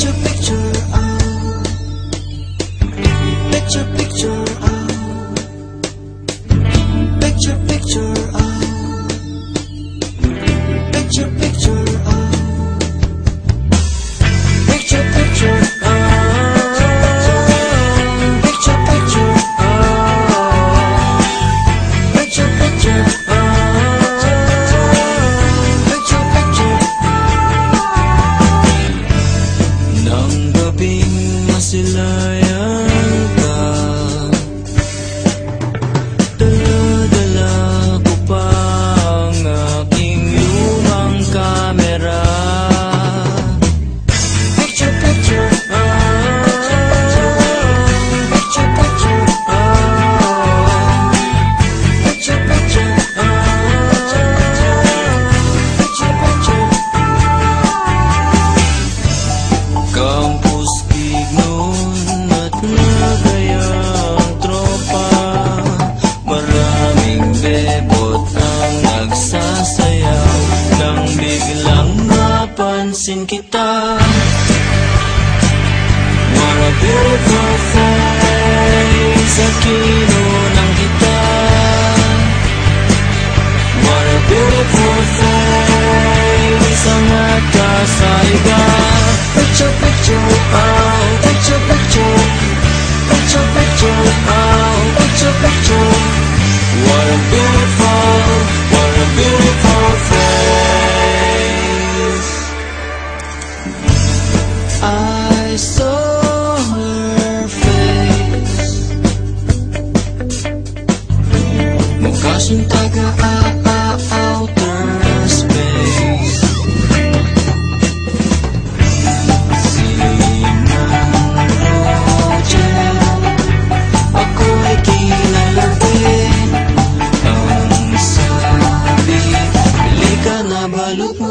Picture, picture, oh. Picture, picture, oh. Picture, picture, oh. Picture, picture, oh. Nang gabing masilayan ka kita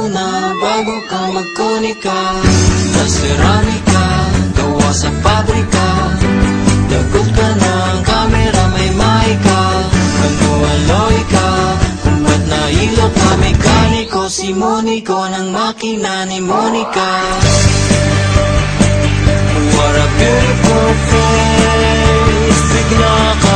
balot mo na Bago ka magkonika Na seramika Gawa sa pabrika Lagot ka ng kamera May maika Ano aloy ka Kung ba't nailot na mekaniko Si Monico ng makina ni Monica. What a beautiful face Bigla kang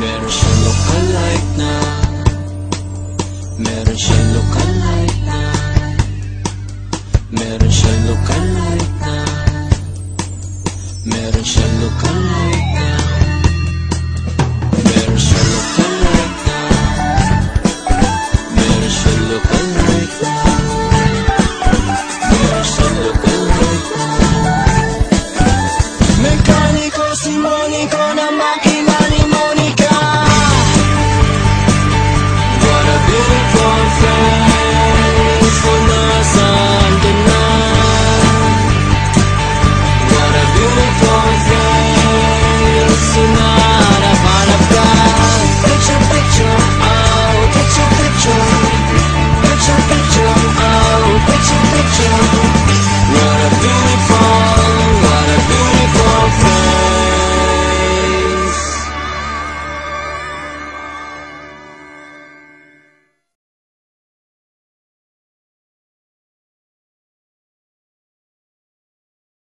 Meron siyang lookalike na. Meron siyang lookalike na. Meron siyang lookalike na. Meron siyang lookalike